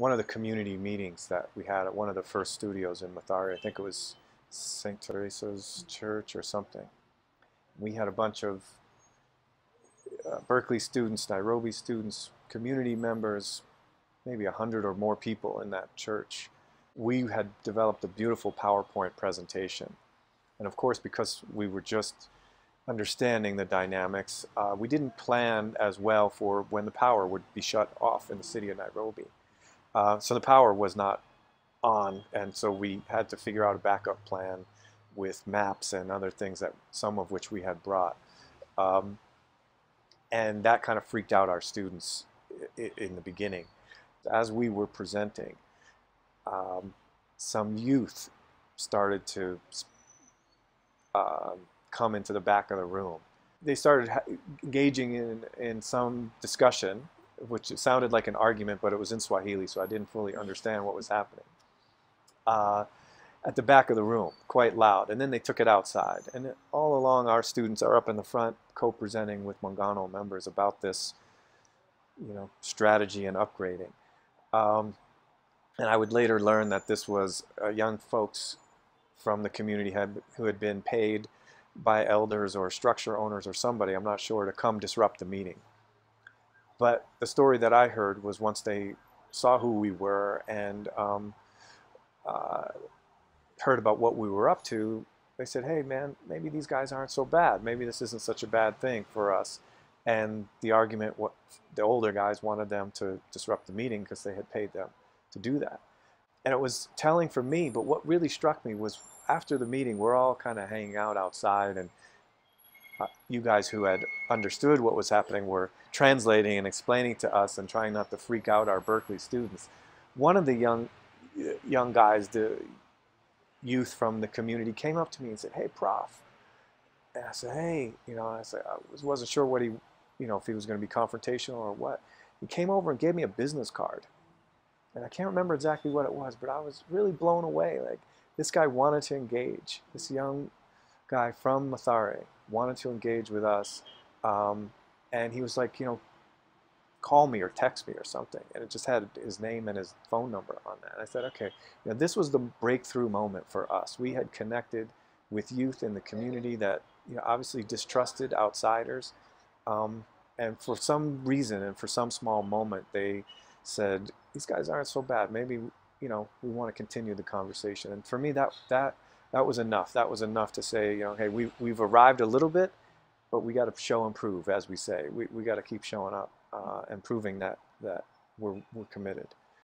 one of the community meetings that we had at one of the first studios in Mathare. I think it was St. Teresa's Church or something. We had a bunch of uh, Berkeley students, Nairobi students, community members, maybe a hundred or more people in that church. We had developed a beautiful PowerPoint presentation. And of course, because we were just understanding the dynamics, uh, we didn't plan as well for when the power would be shut off in the city of Nairobi. Uh, so the power was not on, and so we had to figure out a backup plan with maps and other things that some of which we had brought. Um, and that kind of freaked out our students in the beginning. As we were presenting, um, some youth started to uh, come into the back of the room. They started engaging in, in some discussion, which sounded like an argument, but it was in Swahili, so I didn't fully understand what was happening. Uh, at the back of the room, quite loud, and then they took it outside. And all along, our students are up in the front, co-presenting with Muungano members about this, you know, strategy and upgrading. Um, and I would later learn that this was uh, young folks from the community had, who had been paid by elders or structure owners or somebody, I'm not sure, to come disrupt the meeting. But the story that I heard was once they saw who we were and um, uh, heard about what we were up to, they said, hey man, maybe these guys aren't so bad. Maybe this isn't such a bad thing for us. And the argument, what the older guys wanted them to disrupt the meeting because they had paid them to do that. And it was telling for me, but what really struck me was after the meeting, we're all kind of hanging out outside and uh, you guys who had understood what was happening were translating and explaining to us and trying not to freak out our Berkeley students. One of the young young guys, the youth from the community, came up to me and said, "Hey, prof," and I said, "Hey," you know, I said I wasn't sure what he, you know, if he was going to be confrontational or what. He came over and gave me a business card, and I can't remember exactly what it was, but I was really blown away. Like this guy wanted to engage. This young guy from Mathare wanted to engage with us, um, and he was like, you know, call me or text me or something. And it just had his name and his phone number on that. And I said, okay, you know, this was the breakthrough moment for us. We had connected with youth in the community that you know, obviously distrusted outsiders. Um, and for some reason and for some small moment, they said, these guys aren't so bad. Maybe, you know, we want to continue the conversation. And for me, that, that, that was enough. That was enough to say, you know, hey, we, we've arrived a little bit, but we got to show and prove, as we say. We, we got to keep showing up uh, and proving that, that we're, we're committed.